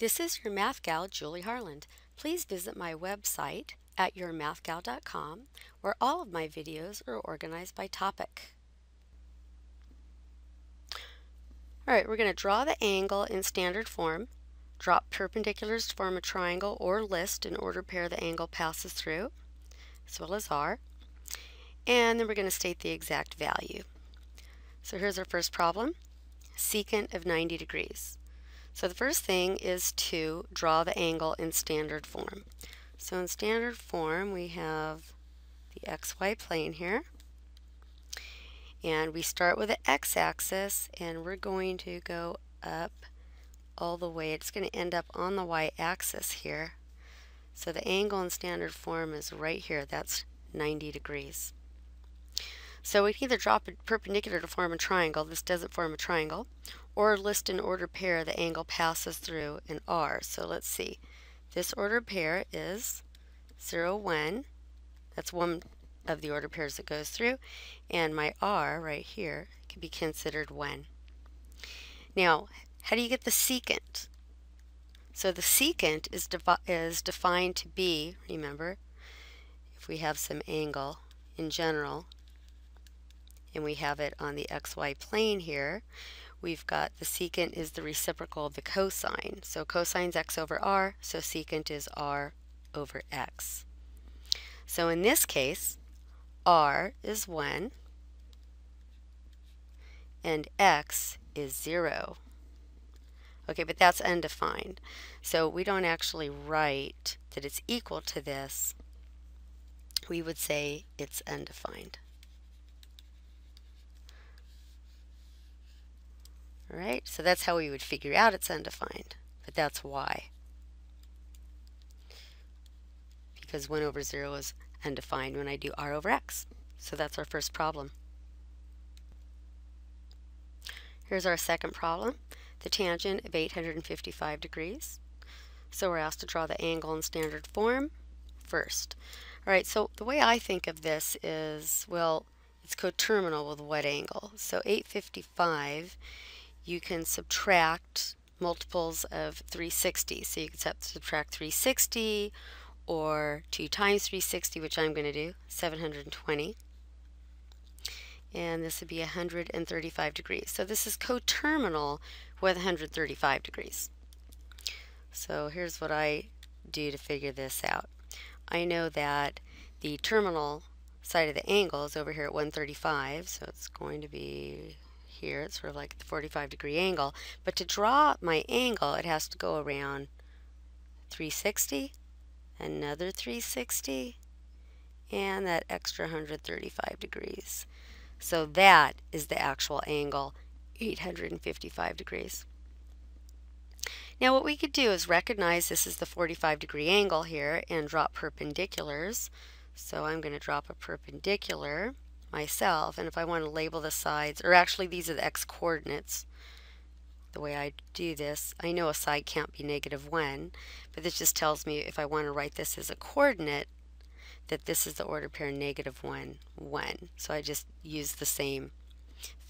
This is your Math Gal, Julie Harland. Please visit my website at yourmathgal.com where all of my videos are organized by topic. Alright, we're going to draw the angle in standard form, drop perpendiculars to form a triangle or list in order pair the angle passes through, as well as R, and then we're going to state the exact value. So here's our first problem, secant of 90 degrees. So the first thing is to draw the angle in standard form. So in standard form we have the xy plane here. And we start with the x-axis and we're going to go up all the way. It's going to end up on the y-axis here. So the angle in standard form is right here. That's 90 degrees. So we can either drop it perpendicular to form a triangle. This doesn't form a triangle or list an ordered pair the angle passes through in R. So let's see. This ordered pair is 0, 1. That's one of the ordered pairs that goes through. And my R right here can be considered 1. Now, how do you get the secant? So the secant is, is defined to be, remember, if we have some angle in general, and we have it on the xy plane here, we've got the secant is the reciprocal of the cosine. So cosine's x over r, so secant is r over x. So in this case, r is 1 and x is 0. Okay, but that's undefined. So we don't actually write that it's equal to this. We would say it's undefined. Alright, so that's how we would figure out it's undefined, but that's why. Because 1 over 0 is undefined when I do r over x. So that's our first problem. Here's our second problem, the tangent of 855 degrees. So we're asked to draw the angle in standard form first. Alright, so the way I think of this is, well, it's coterminal with what angle? So 855 you can subtract multiples of 360. So you can subtract 360 or 2 times 360, which I'm going to do, 720. And this would be 135 degrees. So this is coterminal with 135 degrees. So here's what I do to figure this out. I know that the terminal side of the angle is over here at 135, so it's going to be here. It's sort of like the 45 degree angle. But to draw my angle, it has to go around 360, another 360, and that extra 135 degrees. So that is the actual angle, 855 degrees. Now what we could do is recognize this is the 45 degree angle here and drop perpendiculars. So I'm going to drop a perpendicular myself. And if I want to label the sides, or actually these are the x coordinates, the way I do this, I know a side can't be negative 1, but this just tells me if I want to write this as a coordinate, that this is the order pair negative 1, 1. So I just use the same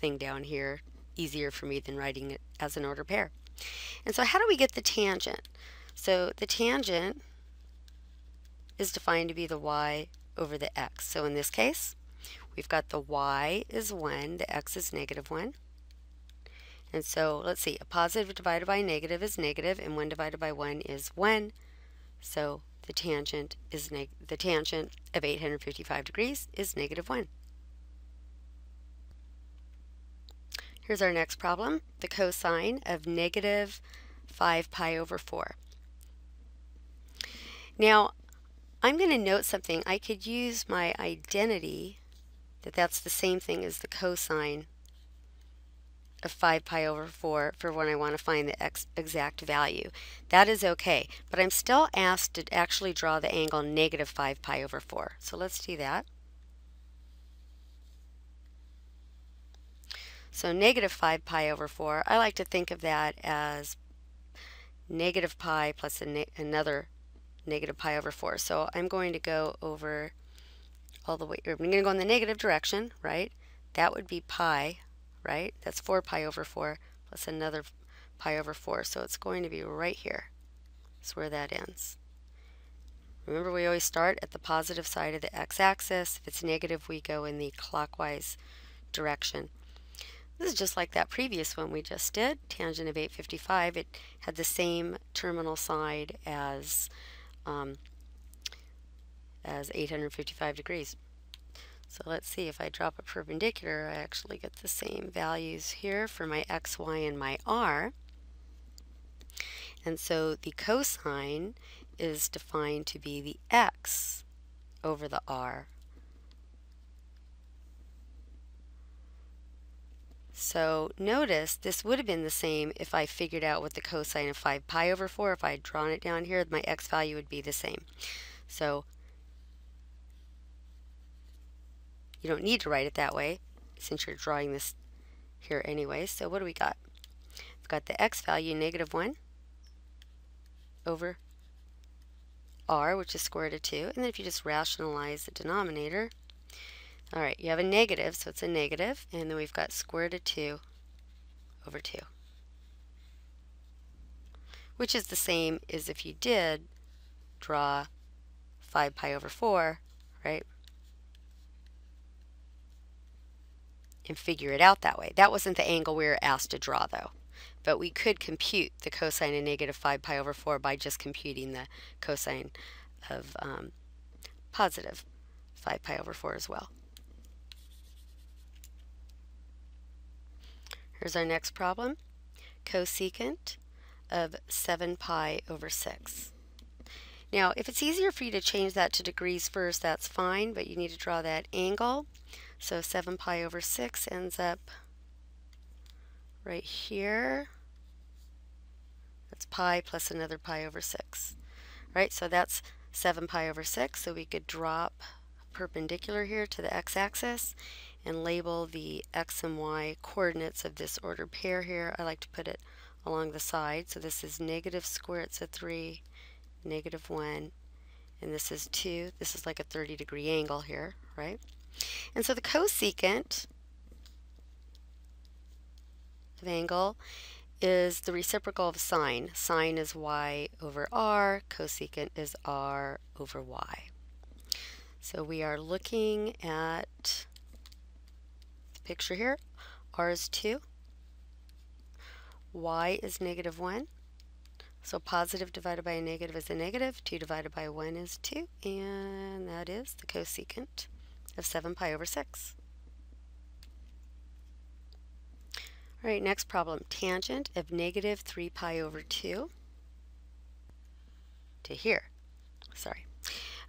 thing down here, easier for me than writing it as an order pair. And so how do we get the tangent? So the tangent is defined to be the y over the x. So in this case, We've got the y is 1, the x is negative 1. And so let's see, a positive divided by a negative is negative, and 1 divided by 1 is 1. So the tangent is the tangent of 855 degrees is negative 1. Here's our next problem, the cosine of negative 5 pi over 4. Now, I'm going to note something. I could use my identity that that's the same thing as the cosine of 5 pi over 4 for when I want to find the exact value. That is okay, but I'm still asked to actually draw the angle negative 5 pi over 4. So let's do that. So negative 5 pi over 4, I like to think of that as negative pi plus ne another negative pi over 4. So I'm going to go over all the way, I'm going to go in the negative direction, right? That would be pi, right? That's 4 pi over 4 plus another pi over 4. So it's going to be right here. is where that ends. Remember we always start at the positive side of the x-axis. If it's negative we go in the clockwise direction. This is just like that previous one we just did, tangent of 855. It had the same terminal side as, um, as 855 degrees. So let's see, if I drop a perpendicular, I actually get the same values here for my x, y, and my r. And so the cosine is defined to be the x over the r So notice this would have been the same if I figured out what the cosine of 5 pi over 4, if I had drawn it down here, my x value would be the same. So you don't need to write it that way since you're drawing this here anyway. So what do we got? We've got the x value, negative 1 over r, which is square root of 2. And then if you just rationalize the denominator, all right, you have a negative, so it's a negative, and then we've got square root of 2 over 2, which is the same as if you did draw 5 pi over 4, right? And figure it out that way. That wasn't the angle we were asked to draw, though. But we could compute the cosine of negative 5 pi over 4 by just computing the cosine of um, positive 5 pi over 4 as well. Here's our next problem. Cosecant of 7 pi over 6. Now, if it's easier for you to change that to degrees first, that's fine, but you need to draw that angle. So 7 pi over 6 ends up right here. That's pi plus another pi over 6. Right, so that's 7 pi over 6, so we could drop perpendicular here to the x-axis and label the x and y coordinates of this ordered pair here. I like to put it along the side. So this is negative square roots of 3, negative 1, and this is 2. This is like a 30 degree angle here, right? And so the cosecant of angle is the reciprocal of sine. Sine is y over r, cosecant is r over y. So we are looking at the picture here. R is 2. Y is negative 1. So positive divided by a negative is a negative. 2 divided by 1 is 2. And that is the cosecant of 7 pi over 6. All right, next problem. Tangent of negative 3 pi over 2 to here. Sorry.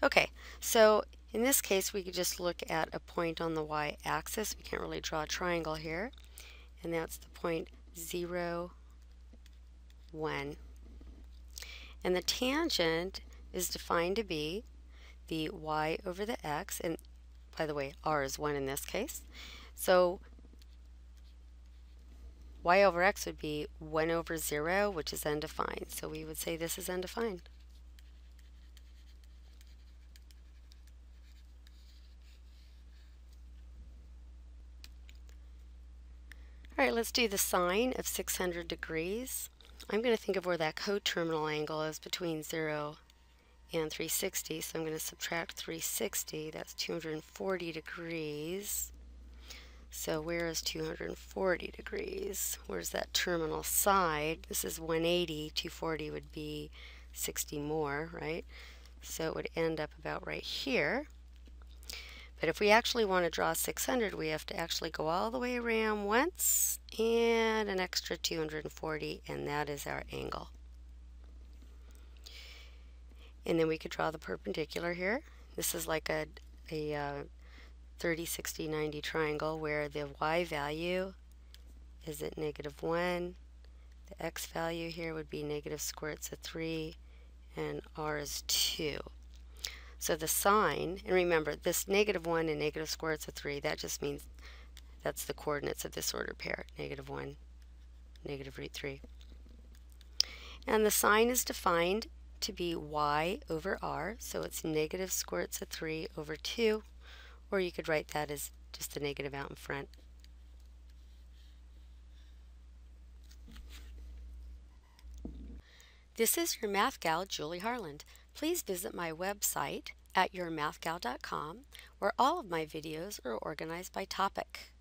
Okay, so in this case, we could just look at a point on the y-axis. We can't really draw a triangle here. And that's the point 0, 1. And the tangent is defined to be the y over the x. And by the way, r is 1 in this case. So y over x would be 1 over 0, which is undefined. So we would say this is undefined. All right, let's do the sine of 600 degrees. I'm going to think of where that coterminal angle is between 0 and 360. So I'm going to subtract 360. That's 240 degrees. So where is 240 degrees? Where's that terminal side? This is 180. 240 would be 60 more, right? So it would end up about right here. But if we actually want to draw 600, we have to actually go all the way around once and an extra 240, and that is our angle. And then we could draw the perpendicular here. This is like a, a uh, 30, 60, 90 triangle where the y value is at negative 1. The x value here would be negative square roots of 3, and r is 2. So the sine, and remember this negative 1 and negative square roots of 3, that just means that's the coordinates of this ordered pair, negative 1, negative root 3. And the sine is defined to be y over r, so it's negative square roots of 3 over 2, or you could write that as just the negative out in front. This is your Math Gal, Julie Harland. Please visit my website at yourmathgal.com where all of my videos are organized by topic.